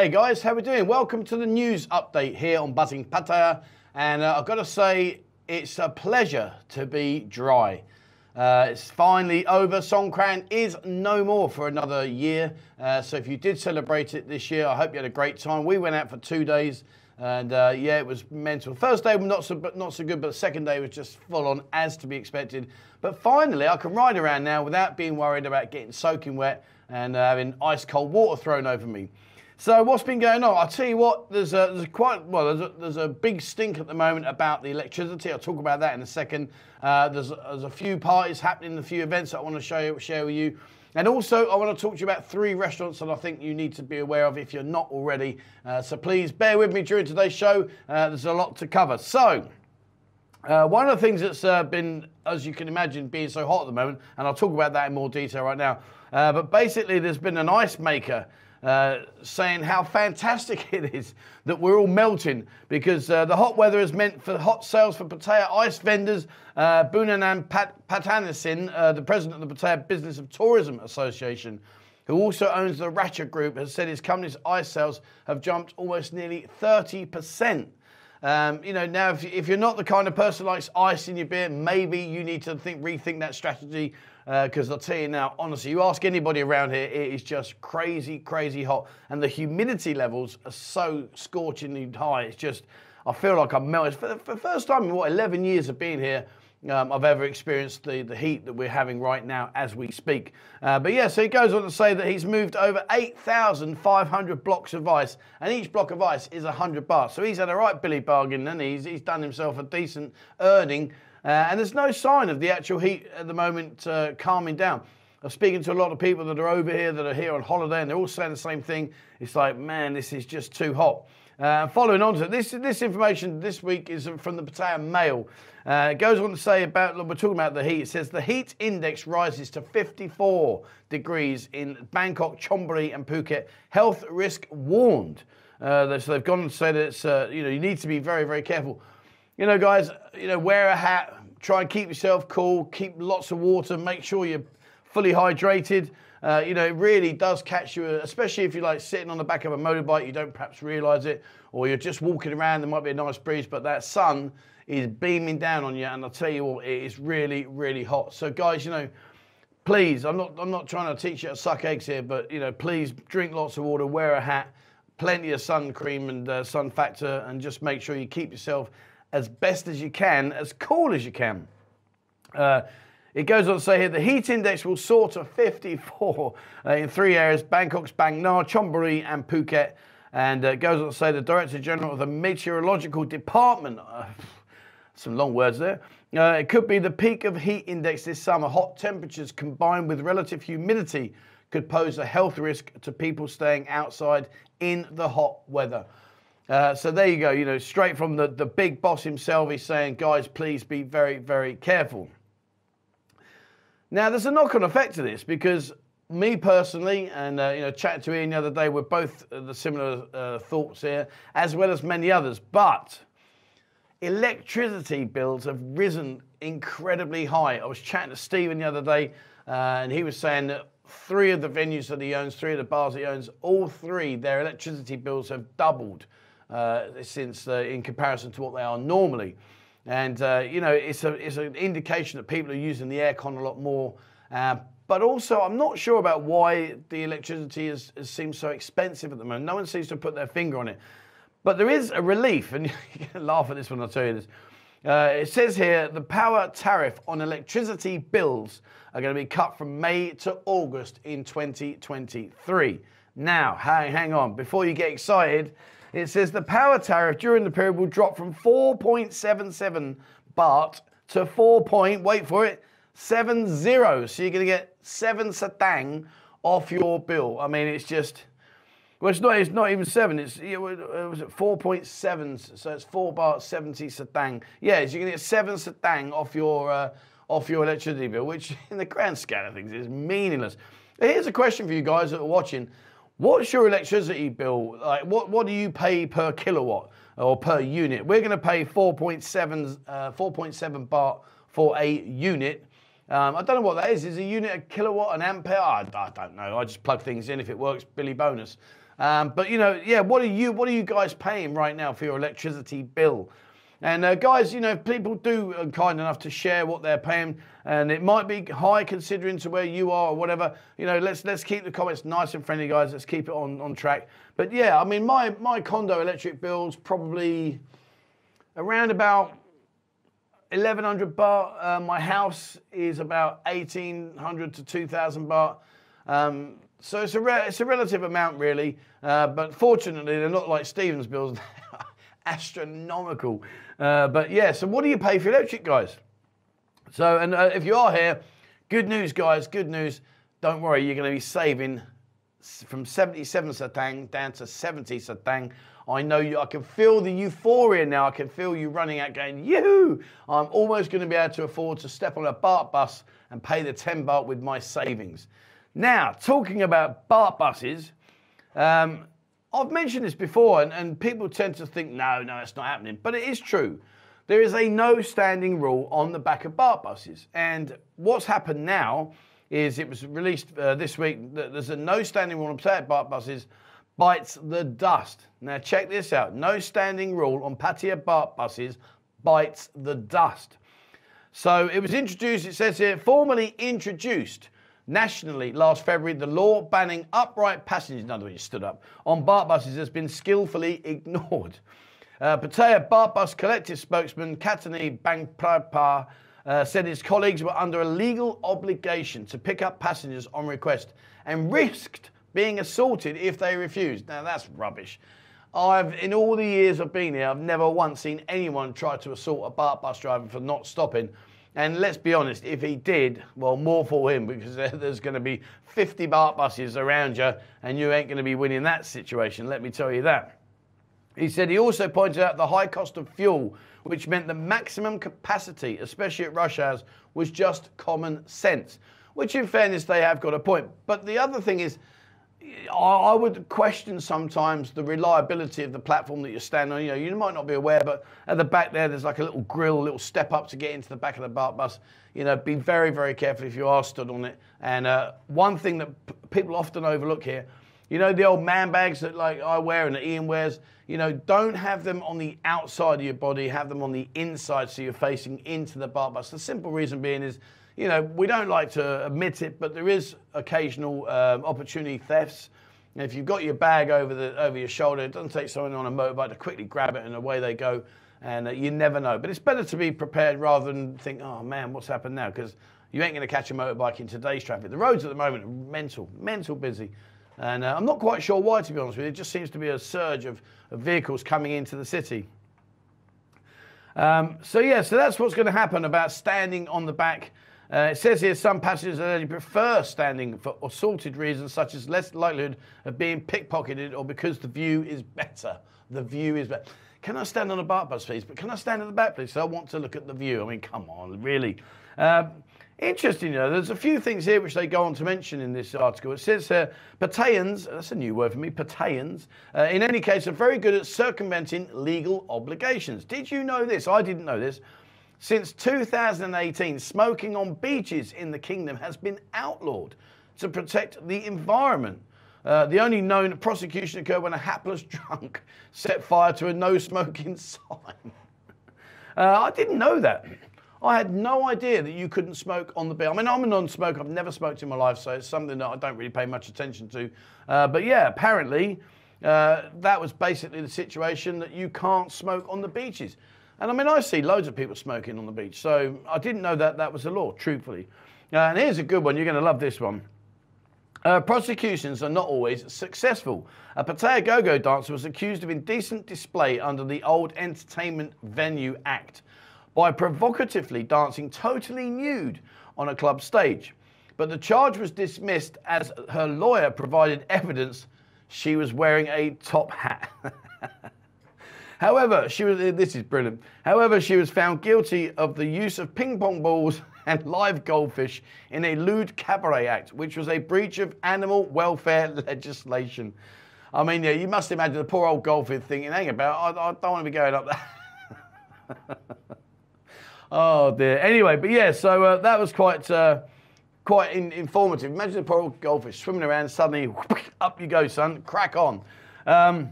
Hey guys, how are we doing? Welcome to the news update here on Buzzin Pattaya. And uh, I've got to say, it's a pleasure to be dry. Uh, it's finally over. Songkran is no more for another year. Uh, so if you did celebrate it this year, I hope you had a great time. We went out for two days. And uh, yeah, it was mental. First day was not so, not so good, but the second day was just full on, as to be expected. But finally, I can ride around now without being worried about getting soaking wet and uh, having ice cold water thrown over me. So what's been going on? I'll tell you what. There's a there's quite well. There's a, there's a big stink at the moment about the electricity. I'll talk about that in a second. Uh, there's there's a few parties happening, a few events that I want to show you, share with you. And also, I want to talk to you about three restaurants that I think you need to be aware of if you're not already. Uh, so please bear with me during today's show. Uh, there's a lot to cover. So, uh, one of the things that's uh, been, as you can imagine, being so hot at the moment, and I'll talk about that in more detail right now. Uh, but basically, there's been an ice maker uh, saying how fantastic it is that we're all melting because uh, the hot weather has meant for hot sales for Pattaya ice vendors. Uh, Bunanan Pat- Patanasin, uh, the president of the Pattaya Business of Tourism Association, who also owns the Ratchet Group, has said his company's ice sales have jumped almost nearly 30%. Um, you know, now if, if, you're not the kind of person likes ice in your beer, maybe you need to think rethink that strategy because uh, I'll tell you now, honestly, you ask anybody around here, it is just crazy, crazy hot. And the humidity levels are so scorchingly high. It's just, I feel like I'm melting. For, for the first time in what, 11 years of being here, um, I've ever experienced the, the heat that we're having right now as we speak. Uh, but yeah, so he goes on to say that he's moved over 8,500 blocks of ice, and each block of ice is 100 bars. So he's had a right Billy bargain, and he's, he's done himself a decent earning uh, and there's no sign of the actual heat at the moment uh, calming down. I'm speaking to a lot of people that are over here that are here on holiday, and they're all saying the same thing. It's like, man, this is just too hot. Uh, following on to this, this information this week is from the Pattaya Mail. Uh, it goes on to say about, we're talking about the heat. It says the heat index rises to 54 degrees in Bangkok, Chonburi, and Phuket. Health risk warned. Uh, so they've gone and said it's, uh, you know, you need to be very, very careful. You know, guys, you know, wear a hat, try and keep yourself cool, keep lots of water, make sure you're fully hydrated. Uh, you know, it really does catch you, especially if you're like sitting on the back of a motorbike, you don't perhaps realize it, or you're just walking around, there might be a nice breeze, but that sun is beaming down on you, and I'll tell you what, it is really, really hot. So, guys, you know, please, I'm not, I'm not trying to teach you to suck eggs here, but, you know, please drink lots of water, wear a hat, plenty of sun cream and uh, sun factor, and just make sure you keep yourself as best as you can, as cool as you can. Uh, it goes on to say here the heat index will soar to 54 uh, in three areas Bangkok's Bang Na, Chonburi, and Phuket. And uh, it goes on to say the Director General of the Meteorological Department, uh, some long words there, uh, it could be the peak of heat index this summer. Hot temperatures combined with relative humidity could pose a health risk to people staying outside in the hot weather. Uh, so there you go, you know, straight from the, the big boss himself, he's saying, guys, please be very, very careful. Now, there's a knock on effect to this because me personally, and uh, you know, chatting to Ian the other day, we're both the similar uh, thoughts here, as well as many others. But electricity bills have risen incredibly high. I was chatting to Stephen the other day, uh, and he was saying that three of the venues that he owns, three of the bars he owns, all three, their electricity bills have doubled uh, since uh, in comparison to what they are normally. And uh, you know, it's a it's an indication that people are using the aircon a lot more. Uh, but also, I'm not sure about why the electricity has seems so expensive at the moment. No one seems to put their finger on it. But there is a relief, and you can laugh at this when I tell you this. Uh, it says here the power tariff on electricity bills are going to be cut from May to August in 2023. Now, hang, hang on, before you get excited, it says the power tariff during the period will drop from 4.77 baht to 4. Point, wait for it, 70. So you're going to get 7 satang off your bill. I mean, it's just. Well, it's not. It's not even seven. It's it was at four point seven. So it's four baht seventy satang. Yeah, so you're gonna get seven satang off your uh, off your electricity bill, which in the grand scale of things is meaningless. Here's a question for you guys that are watching. What's your electricity bill? Like, what, what do you pay per kilowatt or per unit? We're going to pay 4.7 uh, 4.7 baht for a unit. Um, I don't know what that is. Is a unit a kilowatt, an ampere? I, I, don't know. I just plug things in. If it works, Billy bonus. Um, but you know, yeah, what are you what are you guys paying right now for your electricity bill? And uh, guys, you know, if people do are kind enough to share what they're paying, and it might be high considering to where you are or whatever. You know, let's let's keep the comments nice and friendly, guys. Let's keep it on on track. But yeah, I mean, my my condo electric bill's probably around about 1100 baht. Uh, my house is about 1800 to 2000 baht. Um, so it's a, it's a relative amount, really. Uh, but fortunately, they're not like Stephen's bills, astronomical. Uh, but yeah, so what do you pay for electric, guys? So, and uh, if you are here, good news, guys, good news. Don't worry, you're going to be saving from 77 satang down to 70 satang. I know you, I can feel the euphoria now. I can feel you running out going, yoo I'm almost going to be able to afford to step on a baht bus and pay the 10 baht with my savings. Now, talking about baht buses, um, I've mentioned this before, and, and people tend to think, no, no, it's not happening. But it is true. There is a no standing rule on the back of baht buses. And what's happened now is it was released uh, this week that there's a no standing rule on Pattaya baht buses bites the dust. Now, check this out no standing rule on Pattaya baht buses bites the dust. So it was introduced, it says here, formally introduced Nationally, last February, the law banning upright passengers, in other words, stood up, on baht buses has been skillfully ignored. Uh, Pattaya baht bus collective spokesman Katani Bangprapa uh, said his colleagues were under a legal obligation to pick up passengers on request and risked being assaulted if they refused. Now that's rubbish. I've, in all the years I've been here, I've never once seen anyone try to assault a baht bus driver for not stopping and let's be honest, if he did, well, more for him because there's going to be 50 baht buses around you and you ain't going to be winning that situation, let me tell you that. He said he also pointed out the high cost of fuel, which meant the maximum capacity, especially at rush hours, was just common sense, which in fairness, they have got a point. But the other thing is, I would question sometimes the reliability of the platform that you're standing on. You know, you might not be aware, but at the back there, there's like a little grill, a little step up to get into the back of the baht bus. You know, be very, very careful if you are stood on it. And uh, one thing that people often overlook here, you know, the old man bags that like I wear and that Ian wears. You know, don't have them on the outside of your body. Have them on the inside, so you're facing into the baht bus. The simple reason being is you know, we don't like to admit it, but there is occasional um, opportunity thefts. And if you've got your bag over the over your shoulder, it doesn't take someone on a motorbike to quickly grab it and away they go. And uh, you never know. But it's better to be prepared rather than think, oh man, what's happened now? Because you ain't going to catch a motorbike in today's traffic. The roads at the moment are mental, mental busy. And uh, I'm not quite sure why, to be honest with you. It just seems to be a surge of, of vehicles coming into the city. Um, so, yeah, so that's what's going to happen about standing on the back uh, it says here some passengers only prefer standing for assorted reasons such as less likelihood of being pickpocketed or because the view is better. The view is better. Can I stand on a baht bus, please? But can I stand at the back, please? So I want to look at the view. I mean, come on, really. Um, interesting, you know, there's a few things here which they go on to mention in this article. It says here, Pattayans, that's a new word for me, Pattayans, uh, in any case, are very good at circumventing legal obligations. Did you know this? I didn't know this. Since 2018, smoking on beaches in the kingdom has been outlawed to protect the environment. Uh, the only known prosecution occurred when a hapless drunk set fire to a no smoking sign. Uh, I didn't know that. I had no idea that you couldn't smoke on the beach. I mean, I'm a non smoker, I've never smoked in my life, so it's something that I don't really pay much attention to. Uh, but yeah, apparently, uh, that was basically the situation that you can't smoke on the beaches. And I mean, I see loads of people smoking on the beach, so I didn't know that that was the law, truthfully. Uh, and here's a good one, you're going to love this one. Uh, prosecutions are not always successful. A Pattaya Go-Go dancer was accused of indecent display under the Old Entertainment Venue Act by provocatively dancing totally nude on a club stage. But the charge was dismissed as her lawyer provided evidence she was wearing a top hat. However, she was, this is brilliant. However, she was found guilty of the use of ping pong balls and live goldfish in a lewd cabaret act, which was a breach of animal welfare legislation. I mean, yeah, you must imagine the poor old goldfish thinking, hang about, I, I don't want to be going up there. oh dear. Anyway, but yeah, so uh, that was quite, uh, quite in, informative. Imagine a poor old goldfish swimming around, suddenly up you go, son, crack on. Um,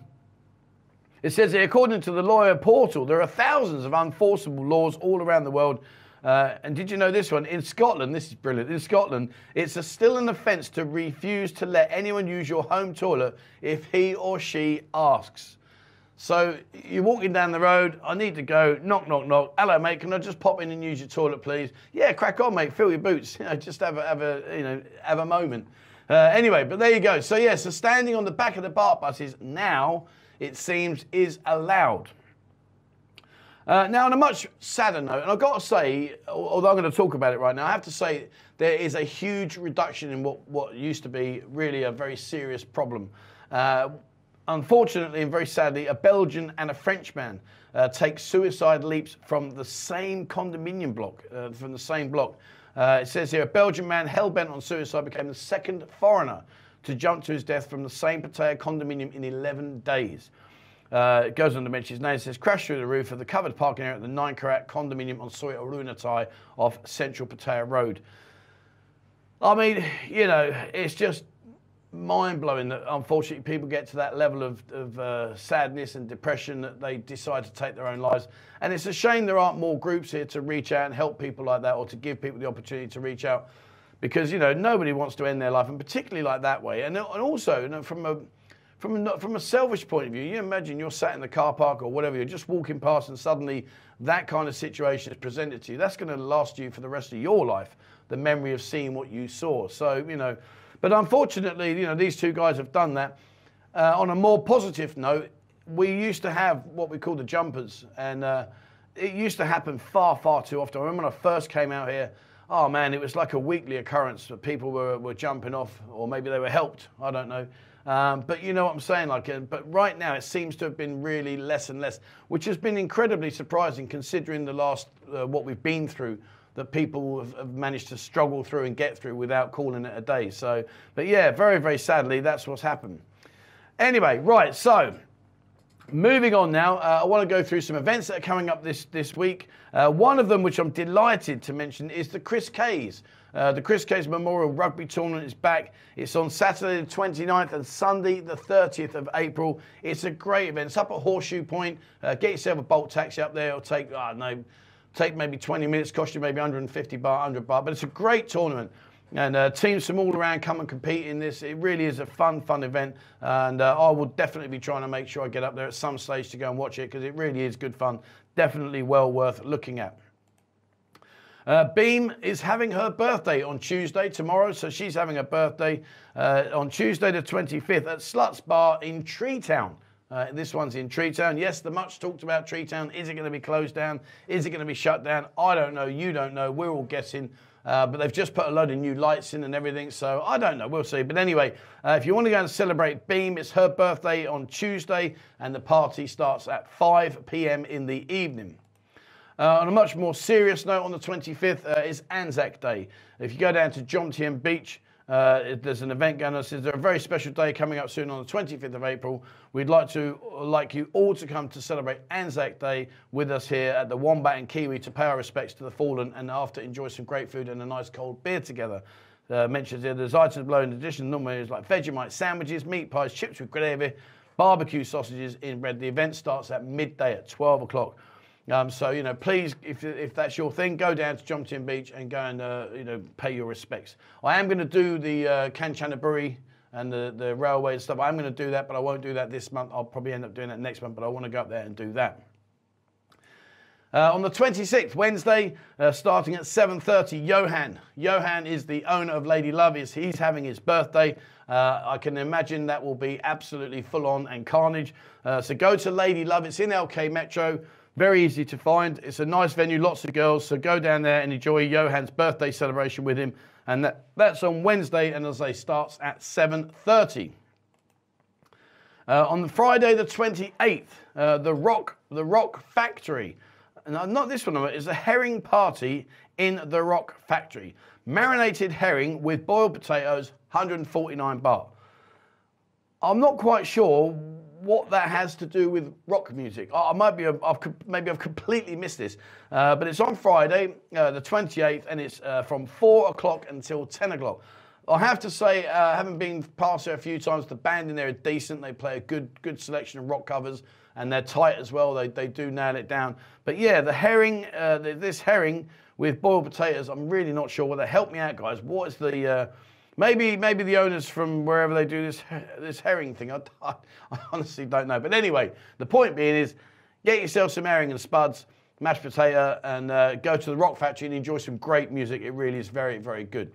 it says that according to the lawyer portal, there are thousands of unenforceable laws all around the world. Uh, and did you know this one? In Scotland, this is brilliant. In Scotland, it's a, still an offence to refuse to let anyone use your home toilet if he or she asks. So you're walking down the road. I need to go. Knock, knock, knock. Hello, mate. Can I just pop in and use your toilet, please? Yeah, crack on, mate. Fill your boots. You know, just have a, have a, you know, have a moment. Uh, anyway, but there you go. So yeah, so standing on the back of the baht buses now it seems, is allowed. Uh, now, on a much sadder note, and I've got to say, although I'm going to talk about it right now, I have to say there is a huge reduction in what, what used to be really a very serious problem. Uh, unfortunately and very sadly, a Belgian and a Frenchman uh, take suicide leaps from the same condominium block, uh, from the same block. Uh, it says here, a Belgian man hell bent on suicide became the second foreigner to jump to his death from the same Pattaya condominium in 11 days. Uh, it goes on to mention his name. Says, crashed through the roof of the covered parking area at the 9 Karat condominium on Soi Arunatai off Central Pattaya Road. I mean, you know, it's just mind blowing that unfortunately people get to that level of, of uh, sadness and depression that they decide to take their own lives. And it's a shame there aren't more groups here to reach out and help people like that or to give people the opportunity to reach out because you know nobody wants to end their life, and particularly like that way. And, and also, you know, from a from a, from a selfish point of view, you imagine you're sat in the car park or whatever, you're just walking past, and suddenly that kind of situation is presented to you. That's going to last you for the rest of your life. The memory of seeing what you saw. So you know, but unfortunately, you know, these two guys have done that. Uh, on a more positive note, we used to have what we call the jumpers, and uh, it used to happen far, far too often. I remember when I first came out here oh man, it was like a weekly occurrence that people were, were jumping off, or maybe they were helped. I don't know. Um, but you know what I'm saying? Like, but right now it seems to have been really less and less, which has been incredibly surprising considering the last uh, what we've been through. That people have, have, managed to struggle through and get through without calling it a day. So, but yeah, very very sadly, that's what's happened. Anyway, right. So Moving on now, uh, I want to go through some events that are coming up this, this week. Uh, one of them, which I'm delighted to mention, is the Chris Kays. Uh, the Chris Kays Memorial Rugby Tournament is back. It's on Saturday the 29th and Sunday the 30th of April. It's a great event. It's up at Horseshoe Point. Uh, get yourself a Bolt taxi up there. It'll take, I don't know, take maybe 20 minutes, cost you maybe 150 baht, 100 baht. But it's a great tournament. And uh, teams from all around come and compete in this. It really is a fun, fun event. And uh, I will definitely be trying to make sure I get up there at some stage to go and watch it because it really is good fun. Definitely well worth looking at. Uh, Beam is having her birthday on Tuesday, tomorrow. So she's having a birthday uh, on Tuesday, the 25th, at Sluts Bar in Treetown. Uh, this one's in Treetown. Yes, the much talked about Treetown. Is it going to be closed down? Is it going to be shut down? I don't know. You don't know. We're all guessing. Uh, but they've just put a load of new lights in and everything, so I don't know. We'll see. But anyway, uh, if you want to go and celebrate Beam, it's her birthday on Tuesday, and the party starts at 5 p.m. in the evening. Uh, on a much more serious note, on the 25th uh, is Anzac Day. If you go down to Jomtien Beach, uh, there's an event going on. There's a very special day coming up soon on the 25th of April. We'd like to like you all to come to celebrate Anzac Day with us here at the Wombat and Kiwi to pay our respects to the fallen and after enjoy some great food and a nice cold beer together. Uh, mentions here there's items below in addition normally is like Vegemite sandwiches, meat pies, chips with gravy, barbecue sausages in bread. The event starts at midday at 12 o'clock. Um, so you know, please, if, if that's your thing, go down to Jomtien Beach and go and uh, you know pay your respects. I am going to do the uh, Kanchanaburi and the, the railway and stuff. I'm going to do that, but I won't do that this month. I'll probably end up doing that next month, but I want to go up there and do that. Uh, on the 26th, Wednesday, uh, starting at 7.30, Johan. Johan is the owner of Lady Love. He's, he's having his birthday. Uh, I can imagine that will be absolutely full on and carnage. Uh, so go to Lady Love. It's in LK Metro. Very easy to find. It's a nice venue, lots of girls. So go down there and enjoy Johan's birthday celebration with him. And that, that's on Wednesday, and as I say, starts at 7.30. Uh, on Friday the 28th, uh, the Rock the Rock Factory. No, not this one, it's a herring party in the Rock Factory. Marinated herring with boiled potatoes, 149 baht. I'm not quite sure what that has to do with rock music. I might be, I've, maybe I've completely missed this, uh, but it's on Friday, uh, the 28th, and it's uh, from four o'clock until 10 o'clock. I have to say, uh, having been past there a few times, the band in there are decent. They play a good, good selection of rock covers, and they're tight as well. They, they do nail it down. But yeah, the herring, uh, this herring with boiled potatoes, I'm really not sure whether. Help me out, guys. What is the uh, Maybe maybe the owners from wherever they do this this herring thing. I, I, I, honestly don't know. But anyway, the point being is, get yourself some herring and spuds, mashed potato, and uh, go to the Rock Factory and enjoy some great music. It really is very very good.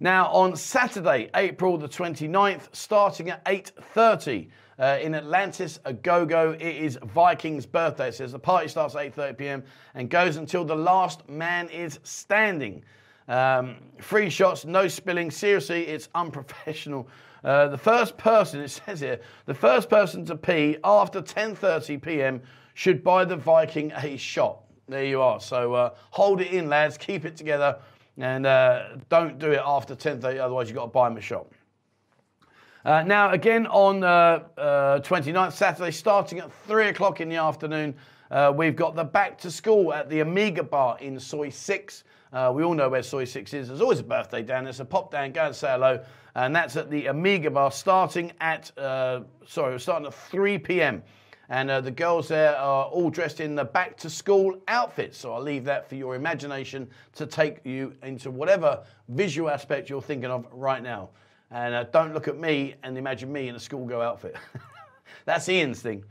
Now on Saturday, April the 29th, starting at 8:30. Uh, in Atlantis, a go-go. It is Viking's birthday. It says the party starts at 8:30 p.m. and goes until the last man is standing. Um, free shots, no spilling. Seriously, it's unprofessional. Uh, the first person, it says here, the first person to pee after 10:30 p.m. should buy the Viking a shot. There you are. So uh, hold it in, lads. Keep it together, and uh, don't do it after 10:30. Otherwise, you've got to buy them a shot. Uh, now, again on uh, 29th uh, Saturday, starting at three o'clock in the afternoon, uh, we've got the back to school at the Amiga Bar in Soi 6. Uh, we all know where Soi 6 is. There's always a birthday down there, so pop down, go and say hello. And that's at the Amiga Bar starting at, uh, sorry, starting at 3 p.m. And uh, the girls there are all dressed in the back to school outfits. So I'll leave that for your imagination to take you into whatever visual aspect you're thinking of right now. And uh, don't look at me and imagine me in a schoolgirl outfit. That's Ian's thing.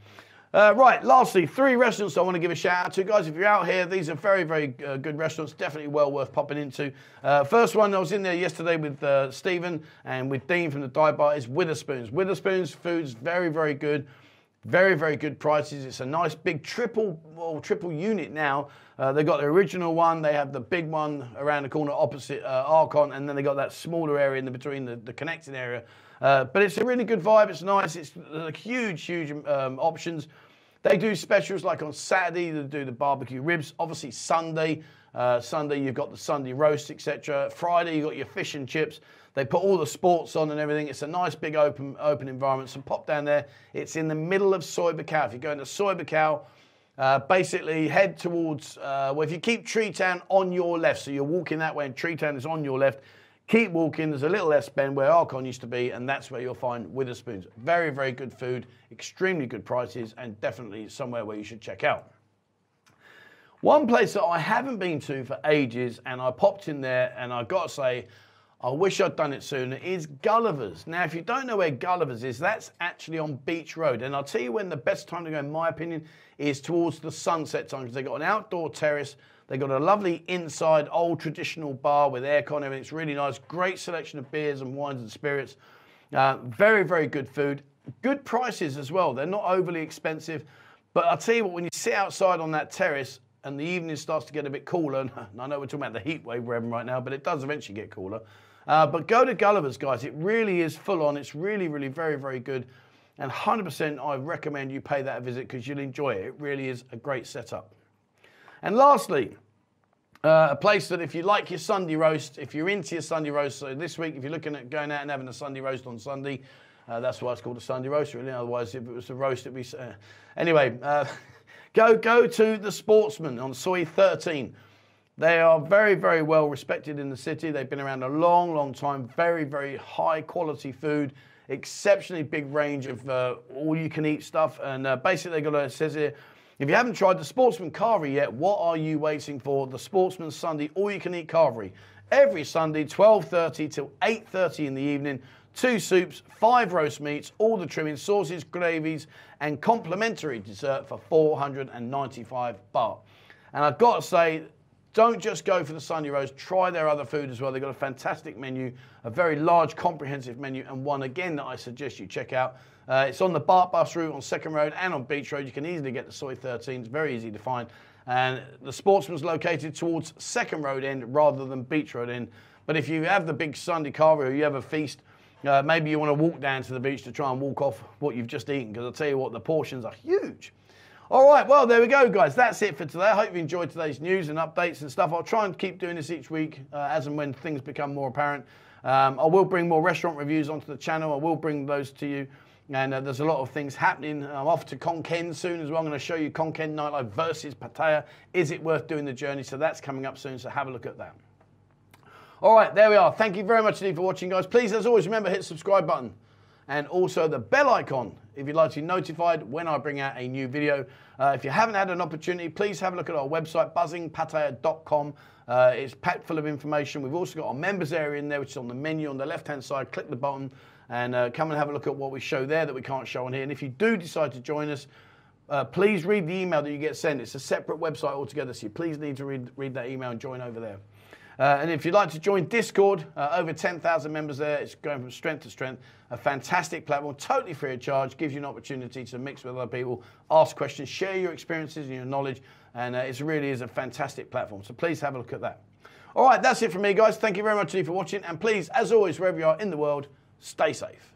Uh, right, lastly, three restaurants I want to give a shout out to. Guys, if you're out here, these are very, very uh, good restaurants, definitely well worth popping into. Uh, first one, I was in there yesterday with uh, Stephen and with Dean from the Dive Bar, is Witherspoons. Witherspoons food's very, very good. Very, very good prices. It's a nice big triple well, triple unit now. Uh, they've got the original one. They have the big one around the corner opposite uh, Archon, and then they've got that smaller area in the between the, the connecting area. Uh, but it's a really good vibe. It's nice. It's uh, huge, huge um, options. They do specials like on Saturday. They do the barbecue ribs. Obviously Sunday. Uh, Sunday you've got the Sunday roast, etc. Friday you have got your fish and chips. They put all the sports on and everything. It's a nice big open open environment. So pop down there. It's in the middle of Buakhao. If you go into Soi Buakhao, uh, basically head towards. Uh, well, if you keep Tree Town on your left, so you're walking that way, and Tree Town is on your left Keep walking, there's a little less bend where Archon used to be, and that's where you'll find Witherspoons. Very, very good food, extremely good prices, and definitely somewhere where you should check out. One place that I haven't been to for ages, and I popped in there, and I got to say, I wish I'd done it sooner, is Gulliver's. Now, if you don't know where Gulliver's is, that's actually on Beach Road. And I'll tell you when the best time to go, in my opinion, is towards the sunset time, because they've got an outdoor terrace They've got a lovely inside old traditional bar with aircon. Everything. It's really nice. Great selection of beers and wines and spirits. Uh, very, very good food. Good prices as well. They're not overly expensive. But I'll tell you what, when you sit outside on that terrace and the evening starts to get a bit cooler, and I know we're talking about the heat wave we're having right now, but it does eventually get cooler. Uh, but go to Gulliver's, guys. It really is full on. It's really, really very, very good. And 100% I recommend you pay that a visit because you'll enjoy it. It really is a great setup. And lastly, uh, a place that if you like your Sunday roast, if you're into your Sunday roast, so this week, if you're looking at going out and having a Sunday roast on Sunday, uh, that's why it's called a Sunday roast, really. Otherwise, if it was a roast, it'd be. Uh, anyway, uh, go go to the Sportsman on Soi 13. They are very, very well respected in the city. They've been around a long, long time. Very, very high quality food. Exceptionally big range of uh, all you can eat stuff. And uh, basically, they've got a, it says here, if you haven't tried the Sportsman Carvery yet, what are you waiting for? The Sportsman Sunday all-you-can-eat carvery. Every Sunday, 12.30 till 8.30 in the evening. Two soups, five roast meats, all the trimmings, sauces, gravies, and complimentary dessert for 495 baht. And I've got to say, don't just go for the Sunday roast, try their other food as well. They've got a fantastic menu, a very large, comprehensive menu, and one again that I suggest you check out. Uh, it's on the baht bus route on Second Road and on Beach Road. You can easily get to Soi 13. It's very easy to find. And the Sportsman's located towards Second Road end rather than Beach Road end. But if you have the big Sunday carvery or you have a feast, uh, maybe you want to walk down to the beach to try and walk off what you've just eaten because I'll tell you what, the portions are huge. All right, well, there we go, guys. That's it for today. I hope you enjoyed today's news and updates and stuff. I'll try and keep doing this each week uh, as and when things become more apparent. Um, I will bring more restaurant reviews onto the channel. I will bring those to you. And uh, there's a lot of things happening. I'm off to Khon Kaen soon as well. I'm going to show you Khon Kaen Nightlife versus Pattaya. Is it worth doing the journey? So that's coming up soon. So have a look at that. All right, there we are. Thank you very much indeed for watching, guys. Please, as always, remember hit subscribe button and also the bell icon if you'd like to be notified when I bring out a new video. Uh, if you haven't had an opportunity, please have a look at our website, buzzinpattaya.com. Uh, it's packed full of information. We've also got our members area in there, which is on the menu on the left-hand side. Click the button and uh, come and have a look at what we show there that we can't show on here. And if you do decide to join us, uh, please read the email that you get sent. It's a separate website altogether, so you please need to read, read that email and join over there. Uh, and if you'd like to join Discord, uh, over 10,000 members there. It's going from strength to strength. A fantastic platform, totally free of charge, gives you an opportunity to mix with other people, ask questions, share your experiences and your knowledge. And uh, it really is a fantastic platform. So please have a look at that. All right, that's it from me, guys. Thank you very much indeed for watching. And please, as always, wherever you are in the world, stay safe.